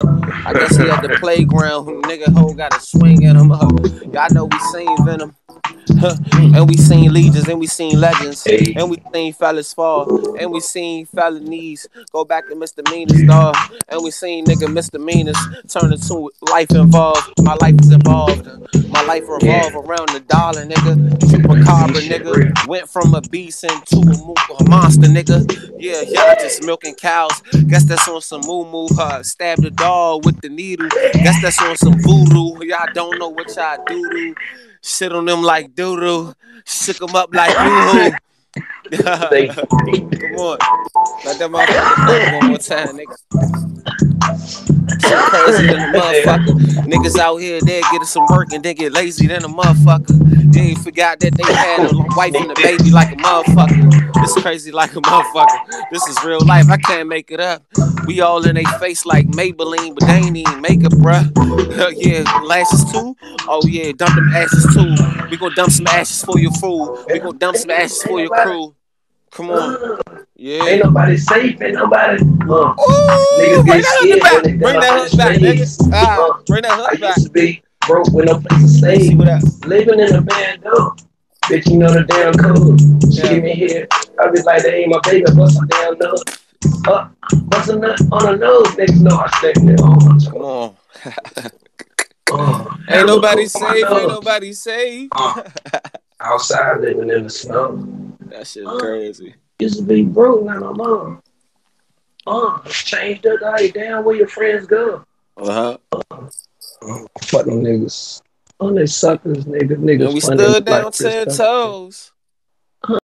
I guess he at the playground. Nigga hoe got a swing in him. Y'all know we seen Venom. and we seen legions, and we seen legends, and we seen fellas fall, and we seen felonies go back to misdemeanors, dog, and we seen nigga misdemeanors turn into life involved. My life is involved. My life revolve around the dollar, nigga. Macabre, nigga. Went from a beast into a, a monster, nigga. Yeah, yeah, just milking cows. Guess that's on some moo moo. Uh, stab the dog with the needle. Guess that's on some voodoo. Y'all don't know what y'all do do. Shit on them like doo doo. Shook them up like yoo Come on. Let them motherfucker one more time, nigga. So crazy than a motherfucker. Niggas out here, they getting some work and they get lazy than a motherfucker. They ain't forgot that they had a wife and a baby like a motherfucker. This crazy like a motherfucker. This is real life. I can't make it up. We all in their face like Maybelline, but they ain't even makeup, bruh. yeah, lashes too. Oh yeah, dump them ashes too. We gonna dump some ashes for your food. We gonna dump some ashes for your crew. Come on. Yeah. Ain't nobody safe. Ain't nobody. Uh, Ooh, niggas bring get that scared hook back. Bring that on hook back, streets. nigga. Ah, Uh, bring that I hook back. used to be broke with no place to stay. See what? Living in a band though. Bitch, you know the damn code. She Yeah. give me here. I be like, that ain't my baby. Bust a damn nut. Uh, bust a nut on the nose. Niggas know I stay there. Oh, Come on. oh, Ain't nobody on my safe. Ain't nobody safe. Uh, outside living in the snow. That shit Uh. crazy. Used to be broke, now I'm on. Uh, changed up. Hey, damn, where your friends go? Uh huh. Fuck them niggas. Oh, they suckers, nigga. Niggas And we stood like down ten Tucker. toes.